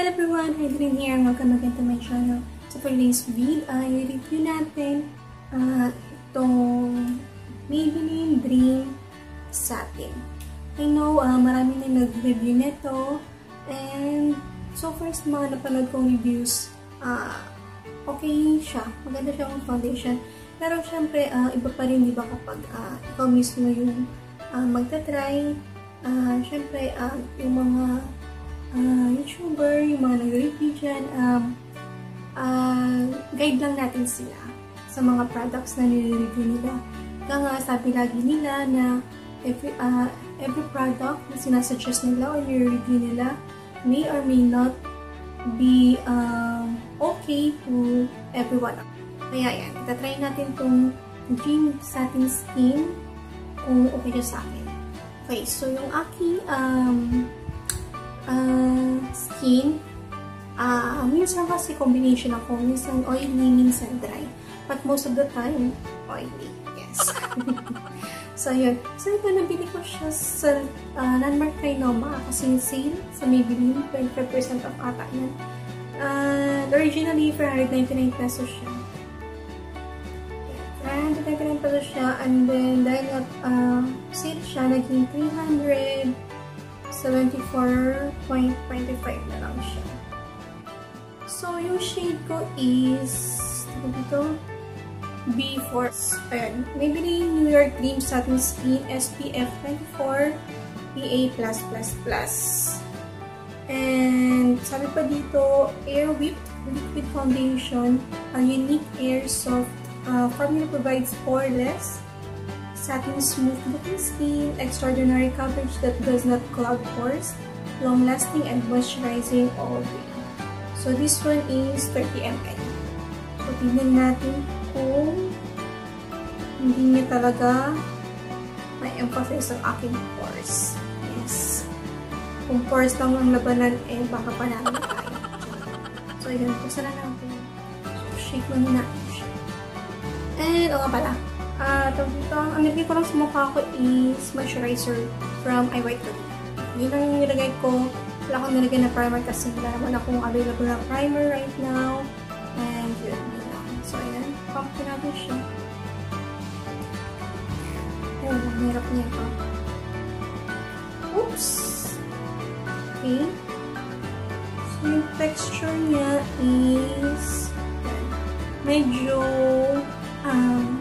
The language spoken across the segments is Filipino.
Hello everyone! Hydrin here and welcome again to my channel. So for today's video, ay review natin uh, itong Maybelline Dream Satin. I know uh, marami na nag-review nito and so far sa mga napanood kong reviews, uh, okay siya. Maganda siya ang foundation. Pero syempre, uh, iba pa rin diba kapag uh, ikaw mismo yung uh, magta-try. Uh, syempre, uh, yung mga uh, YouTuber, yung mga nag-review dyan, um, uh, guide lang natin sila sa mga products na nire-review nila. Kaya nga, sabi lagi nila na every, uh, every product na sinasuggest nila or nire-review nila may or may not be um, okay to everyone. Kaya yan, itatry natin itong Dream Satin Skin kung okay siya sa akin. Okay, so yung aking um, uh, skin, uh, minsan kasi combination ako. Minsan oily, minsan dry. But most of the time, oily. Yes. so, yun. So, ito, nabili ko siya sa uh, Landmark Trinoma kasi sale sa Maybelline. 25% off ata yan. Uh, originally, for 199 pesos siya. 199 pesos siya. And then, dahil uh, sale siya, naging 300 74.25 na lang siya. So, yung shade ko is, dito? B4. Ayan. Maybelline New York Dream Satin Skin SPF 24 PA+++. And, sabi pa dito, Air Whipped Liquid Foundation, a unique air soft uh, formula provides poreless satin smooth looking skin, extraordinary coverage that does not clog pores, long-lasting and moisturizing all day. So this one is 30 ml. So tingnan natin kung hindi niya talaga may emphasize ang aking pores. Yes. Kung pores lang ang labanan, eh baka panalo tayo. So yun, kusa na natin. So shake siya. And, o nga pala, uh, tawag dito, ang nilagay ko lang sa mukha ko is moisturizer from I White Beauty. Yun ang nilagay ko. Wala akong nilagay na primer kasi wala naman akong available na primer right now. And yun, yun lang. So, ayan. Pump ko natin siya. Ayun, ang hirap niya ito. Oops! Okay. So, yung texture niya is medyo um,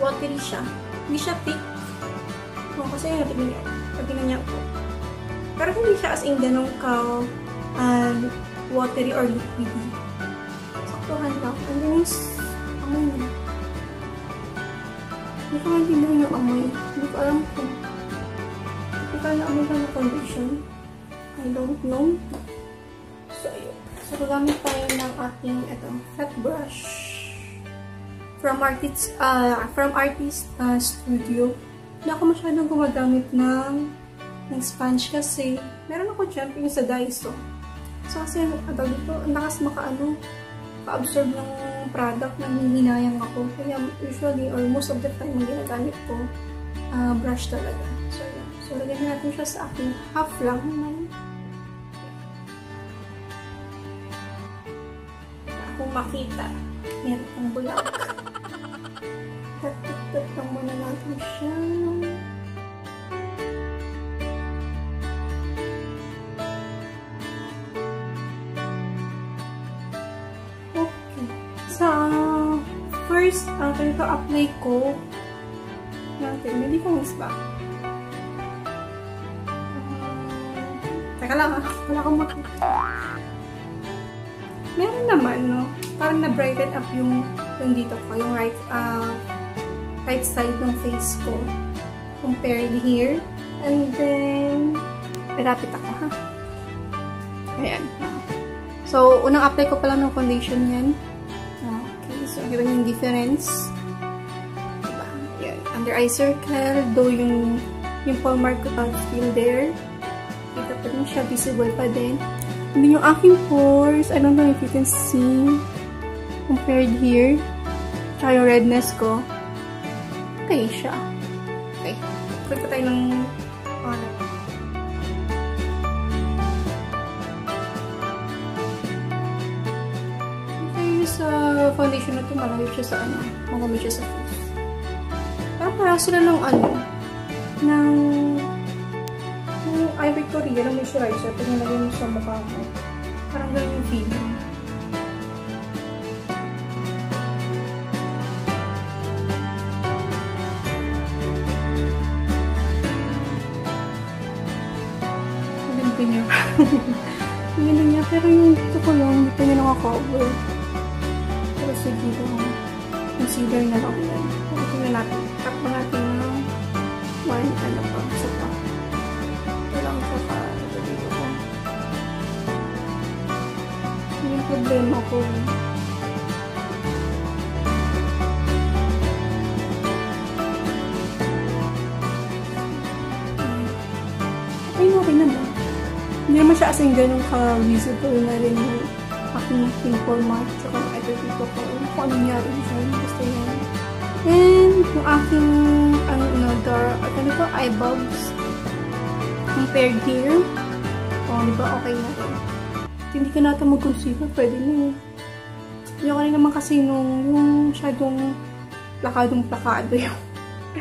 watery siya. Hindi siya thick. Oh, kasi yung natin niya. Pag niya ko. Pero hindi siya as in ganun ka uh, watery or liquidy. Saktuhan lang. Then yung amoy niya. Hindi ko maintindihan yung amoy. Hindi ko alam kung hindi ko alam amoy ng condition. I don't know. So, ayun. So, gagamit tayo ng ating, ito, fat brush from artist uh, from artist uh, studio hindi ako masyadong gumagamit ng ng sponge kasi meron ako dyan yung sa Daiso. So kasi ano dito ang lakas makaano ka-absorb ng product na hihinayang ako. Kaya usually or most of the time ang ginagamit ko uh, brush talaga. So yeah. so lagyan natin siya sa akin half lang naman. Kung makita. Meron pang bulak Tatap lang muna natin siya. Okay. Sa first, uh, ganito apply ko natin. Hindi ko mas ba? Teka lang ah. Wala akong makita. Meron naman, no? Parang na-brighten up yung, yung dito ko. Yung right, uh, right side ng face ko compared here. And then, malapit ako, ha? Ayan. So, unang apply ko pa lang ng foundation yan. Okay, so, kita yung difference. Diba? Ayan. Under eye circle, though yung, yung palmar ko pa still there. Kita pa rin siya, visible pa din. And then yung aking pores, I don't know if you can see compared here. Tsaka yung redness ko Acacia. Okay. Pwede tayo ng olive. Okay, sa foundation na ito, malamit siya sa ano. Magamit siya sa face. Parang parang sila ng ano. Ng... Ng Ivory Korea, ng moisturizer. Pag nalagay mo sa mukha ko. Maganda niya. Pero yung ito ko lang, hindi pa niya nakaka-cover. Pero sige lang. Consider na lang yan. Tingnan natin. Tap ba natin ng one, ano pa, sa pa. Ito lang sa pa. Ito dito ko. Yung problema ko. Okay Hindi naman siya asing ganun ka-visible na rin yung aking pimple mark tsaka ito dito ko. Kung ano nangyari dyan. Basta yan. And yung aking ano, ano, dar, at ano to, eye bulbs. Compared here. O, oh, di ba okay na rin. Hindi ka natin mag-concealer, pwede na eh. Yung rin naman kasi nung yung masyadong plakadong-plakado yung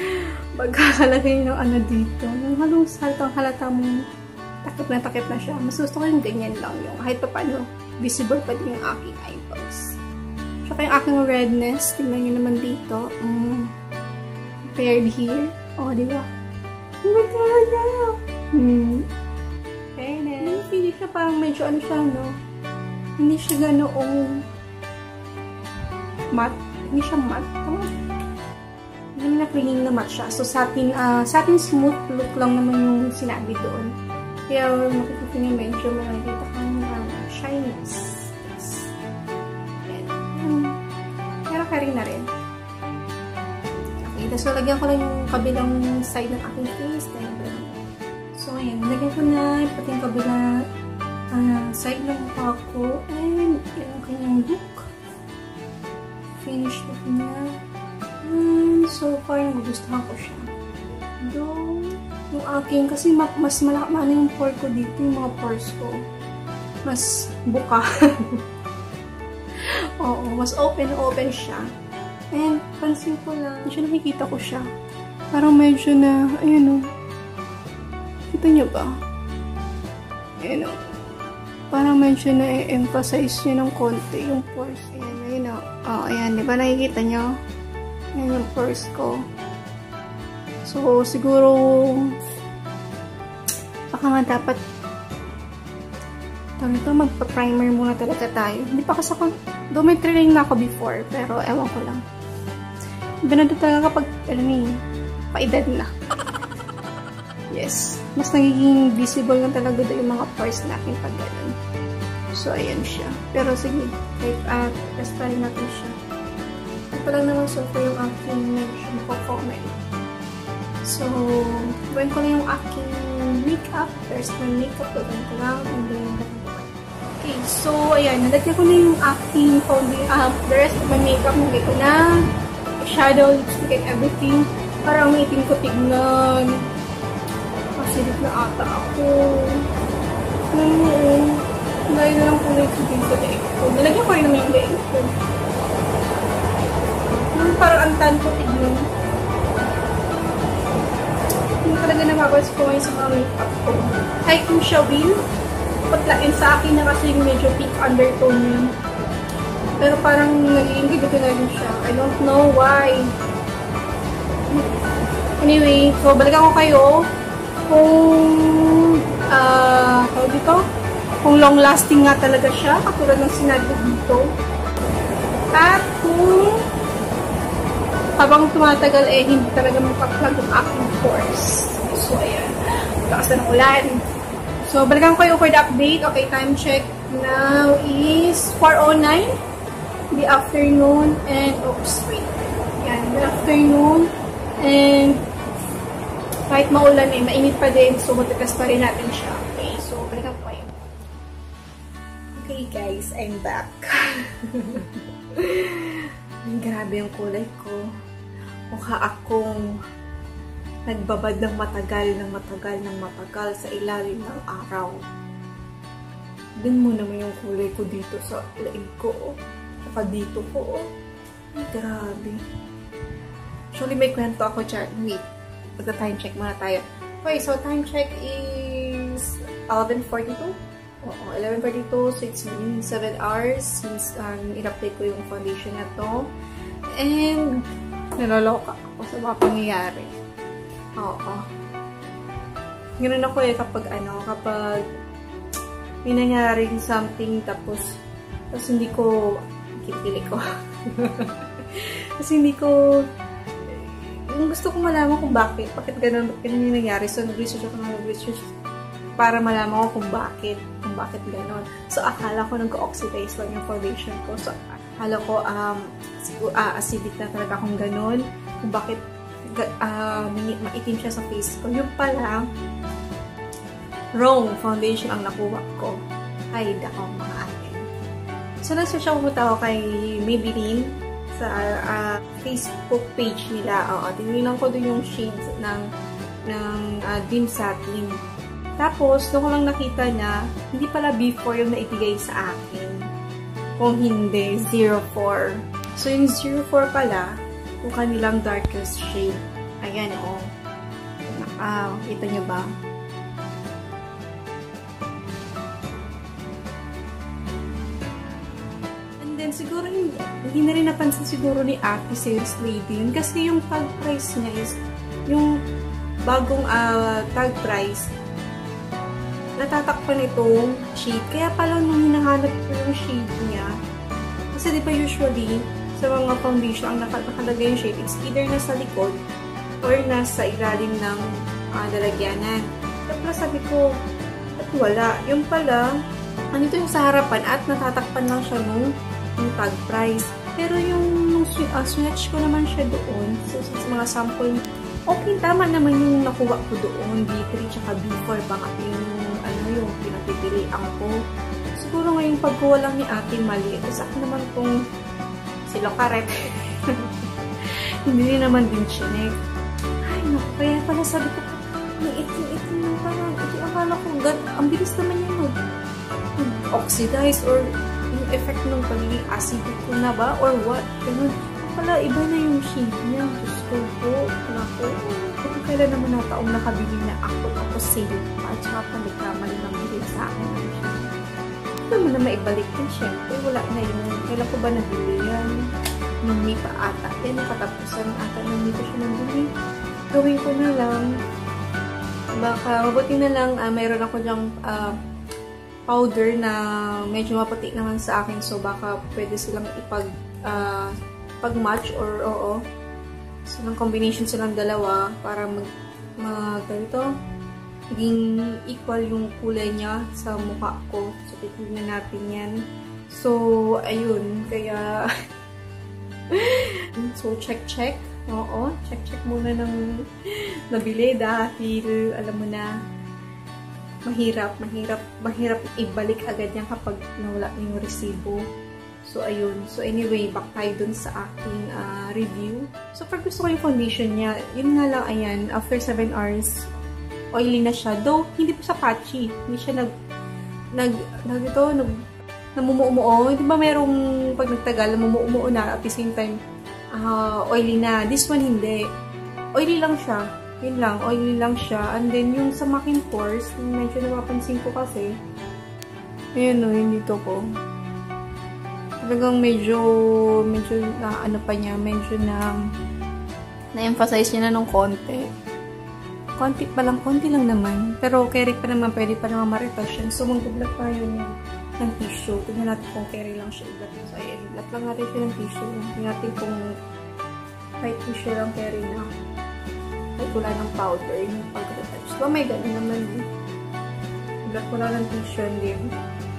pagkakalagay ng ano dito. Yung halong saltang halata mong takip na takip na siya. Mas gusto ko yung ganyan lang yung kahit pa paano visible pa din yung aking eyeballs. Tsaka yung aking redness, tingnan nyo naman dito. Um, compared here. O, oh, di ba? Oh my God! Hmm. Fairness. Yung feeling siya parang medyo ano siya, no? Hindi siya ganoong matte. Hindi siya matte. Tama? Hindi na clinging na matte siya. So, satin, uh, satin smooth look lang naman yung sinabi doon. Kaya, makikita niyo medyo makikita kang uh, shyness. Yes. Yan. Hmm. Pero carry na rin. Okay, tapos lalagyan ko lang yung kabilang side ng aking face. So, ayan. Nilagyan ko na pati yung kabilang uh, side ng mukha ko. And, yung kanyang look. Finish look niya. And, so far, nagugustuhan ko siya. Though, yung aking, kasi mas malaki ano yung pore ko dito, yung mga pores ko. Mas buka. Oo, mas open-open siya. And, pansin ko lang, medyo nakikita ko siya. Parang medyo na, ayan o. Kita niyo ba? Ayan o. Parang medyo na-emphasize niya ng konti yung pores. Ayan, ayan o. Oh, ayan, di ba nakikita niyo? Ayan yung pores ko. So, siguro, baka nga dapat, tawag ito, magpa-primer muna talaga tayo. Hindi pa kasi ako, do may training na ako before, pero ewan ko lang. Ganun talaga kapag, alam niyo, paedad na. yes. Mas nagiging visible na talaga doon yung mga pores natin pag ganun. So, ayan siya. Pero sige, kahit at, test natin siya. Ito lang naman so far yung aking medyo mako-comment. So, gawin ko lang yung aking makeup. First na makeup, gawin ko lang. And then, Okay, so, ayan. Nalagyan ko na yung aking foundation. Uh, the rest of my makeup, nalagyan ko na. Shadow, lipstick, and everything. Parang itim ko tignan. Masilip na ata ako. Ano Dahil na lang ko din ko leeg ko. Nalagyan ko rin naman yung leeg ko. Parang ang tan ko tignan hindi talaga nababawas ko ngayon sa mga makeup ko. Kahit yung Shawil, putlain sa akin na kasi medyo pink undertone yun. Pero parang nagiging gigito na rin siya. I don't know why. Anyway, so balikan ko kayo kung uh, tawag dito, kung long lasting nga talaga siya, katulad ng sinabi dito. At kung habang tumatagal eh hindi talaga mapaplag ang aking pores. So, ayan. Lakas na ng ulan. So, balikan ko kayo for the update. Okay, time check now is 4.09 the afternoon and oops, wait. Yan, the afternoon and kahit maulan eh, mainit pa din. So, matigas pa rin natin siya. Okay, so, balikan ko kayo. Okay, guys, I'm back. Grabe yung kulay ko mukha akong nagbabad ng matagal ng matagal ng matagal sa ilalim ng araw. Din mo naman yung kulay ko dito sa leeg ko. pa dito ko. Oh. Ay, grabe. Actually, may kwento ako dyan. Wait. Pagka-time check muna tayo. Okay, so time check is 11.42. Oo, 11.42. So, it's been 7 hours since um, in-apply ko yung foundation na to. And, naloloka ako sa mga pangyayari. Oo. Ganun ako eh kapag ano, kapag may nangyaring something tapos tapos hindi ko kitili ko. Kasi hindi ko yung gusto ko malaman kung bakit, bakit ganun, bakit yung nangyari. So, nag-research ako ng nag-research para malaman ko kung bakit, kung bakit ganun. So, akala ko nag-oxidize lang yung foundation ko. So, akala ko, um, uh, acidic na talaga akong ganun. Kung bakit uh, maitim siya sa face ko. Yung pala, wrong foundation ang nakuha ko. Ay, dako mga ate. So, nag-search ako ako kay Maybelline sa uh, Facebook page nila. Oo, tinignan ko dun yung shades ng, ng uh, dim satin. Tapos, doon ko lang nakita na hindi pala before yung naibigay sa akin. Kung hindi, 04. So, yung 04 pala, yung kanilang darkest shade. Ayan, oh. Ah, kita nyo ba? siguro hindi, hindi na rin napansin siguro ni ate sales lady kasi yung tag price niya is yung bagong uh, tag price natatakpan itong shade. Kaya pala nung hinahanap ko yung shade niya kasi di ba usually sa mga foundation ang nakalagay yung shade it's either nasa likod or nasa ilalim ng uh, lalagyanan. Tapos sabi ko at wala. Yung pala ano ito yung sa harapan at natatakpan lang siya nung yung tag price. Pero yung nung uh, swatch ko naman siya doon, so, sa mga sample, okay, tama naman yung nakuha ko doon, B3 tsaka B4, baka yung, yung pinagpipilian ko. Siguro ngayon pagkuha lang ni ate mali, tapos ako naman kung sila karet. Hindi naman din chinek. Ay, naku, kaya pala sabi ko, may itim-itim na parang, ito akala ko, ang bilis naman yun mag-oxidize or yung effect ng pagiging acidic ko na ba? Or what? Ganun. Pala, iba na yung shade niya. Gusto ko. Naku. Kung kailan naman ang taong nakabili na ako ako sale pa. At saka paligkamali ng sa akin. Hindi naman na maibalik din. Siyempre, wala na yung, kailan ko ba nabili yan? Nung may pa ata. Yan, nakatapusan ata nung ko siya nabili. Gawin ko na lang. Baka, mabuti na lang, uh, mayroon ako dyang uh, powder na medyo maputi naman sa akin. So, baka pwede silang ipag, uh, pag-match or oo. So, ng combination silang dalawa para mag, mag ganito, maging equal yung kulay niya sa mukha ko. So, titignan natin yan. So, ayun. Kaya, so, check-check. Oo, check-check muna ng nabili dahil alam mo na, mahirap, mahirap, mahirap ibalik agad yan kapag nawala na yung resibo. So, ayun. So, anyway, back tayo dun sa aking uh, review. So, pag gusto ko yung foundation niya, yun nga lang, ayan, after 7 hours, oily na siya. Though, hindi pa siya patchy. Hindi siya nag, nag, nag ito, nag, namumuumuo. Di ba merong pag nagtagal, namumuumuo na at the same time, uh, oily na. This one, hindi. Oily lang siya. Yun lang, oily lang siya. And then, yung sa pores, medyo napapansin ko kasi, ayun o, yung dito ko. Talagang medyo, medyo na, ano pa niya, medyo na, na-emphasize niya na nung konti. Konti pa lang, konti lang naman. Pero carry pa naman, pwede pa naman ma-retouch yan. So, mag-block tayo ng, ng tissue. Tignan natin kung carry lang siya. I-block so, ayan, lang natin siya ng tissue. Tignan natin kung white tissue lang carry na kahit wala ng powder, yung pag-retouch. So, may ganun naman eh. Black wala ng tissue, hindi.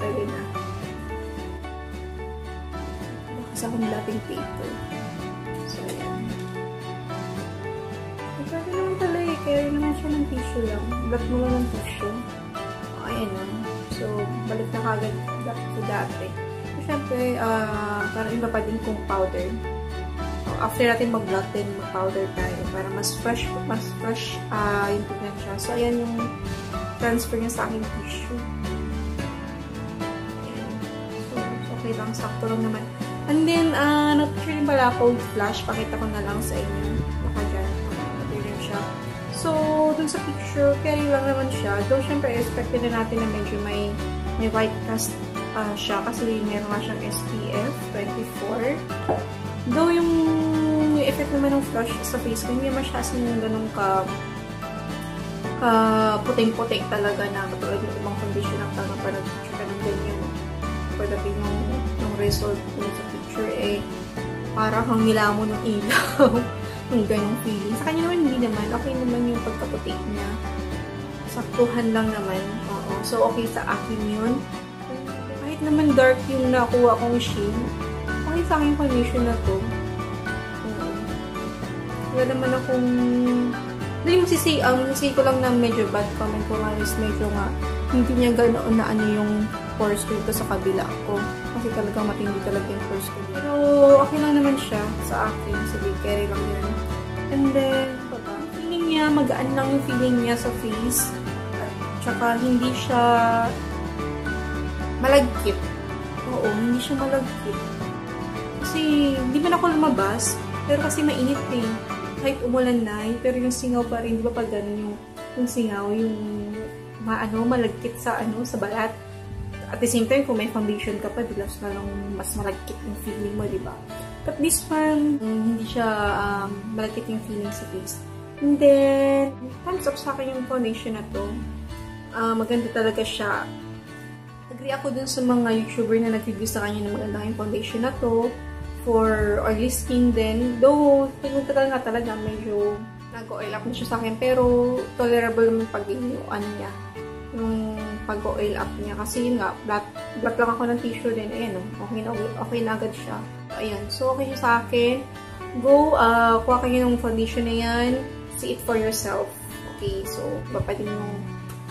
Pwede na. Bakas akong blotting paper. So, ayan. Kaya naman siya ng tissue lang. Black mo lang ng tissue. Oh, ayan na. So, balik na kagad sa dati. So, syempre, uh, parang iba pa din kung powder after natin mag-blot din, mag-powder tayo para mas fresh, mas fresh uh, yung tignan siya. So, ayan yung transfer niya sa aking tissue. So, okay lang. Sakto lang naman. And then, uh, nag-picture din pala ako flash. Pakita ko na lang sa inyo. So, dun sa picture, carry lang naman siya. Though, syempre, expected na natin na medyo may, may white cast uh, siya. Kasi meron nga siyang SPF 24. Though, yung, yung effect naman ng flash sa face ko, hindi as yung ganun ka ka puting-puting talaga na katulad ng ibang condition ng tama para picture ka ng ganyan. Pagdating ng, ng result ko sa picture, eh, para kang nilamon ng ilaw. yung ganong feeling. Sa kanya naman, hindi naman. Okay naman yung pagkaputi niya. Saktuhan lang naman. Oo. So, okay sa akin yun. Kahit naman dark yung nakuha kong sheen, okay sa akin yung condition na to. Oo. Wala naman akong hindi ang um, sisi ko lang na medyo bad comment ko nga is medyo nga hindi niya ganoon na ano yung pores dito sa kabila ko. Kasi talagang matindi talaga yung pores ko. Pero okay lang naman siya sa akin. Sige, carry lang yun. And then, baba, feeling niya, magaan lang yung feeling niya sa face. At tsaka hindi siya malagkit. Oo, hindi siya malagkit. Kasi, hindi man ako lumabas, pero kasi mainit eh kahit umulan na, pero yung singaw pa rin, di ba pag ganun yung, yung singaw, yung maano, malagkit sa ano, sa balat. At the same time, kung may foundation ka pa, dilas na lang mas malagkit yung feeling mo, di ba? But this one, um, hindi siya um, malagkit yung feeling sa face. And then, thumbs up sa akin yung foundation na to. Uh, maganda talaga siya. Agree ako dun sa mga YouTuber na nag-review sa kanya na maganda yung foundation na to for oily skin din. Though, pinagtagal nga talaga, medyo nag-oil up na siya sa akin. Pero, tolerable naman pag yung ano niya. Yung pag-oil up niya. Kasi yun nga, black, black lang ako ng tissue din. Ayan, oh, okay na, okay na agad siya. Ayan. So, okay siya sa akin. Go, uh, kuha kayo ng foundation na yan. See it for yourself. Okay, so, papadin yung,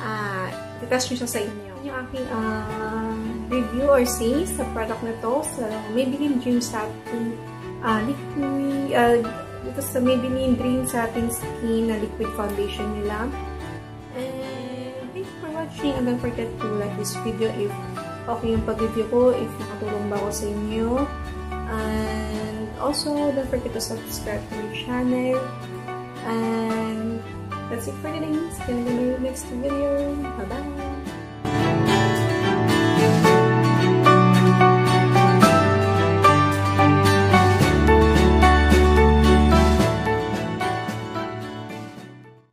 ah, uh, titest nyo siya sa inyo yung aking uh, review or say sa product na to sa Maybelline Dream Satin uh, liquid uh, dito sa Maybelline Dream Satin Skin na liquid foundation nila watching and don't forget to like this video if okay yung pag-review ko if nakatulong ba ako sa inyo. And also don't forget to subscribe to my channel. And that's it for today see you in the next video. Bye bye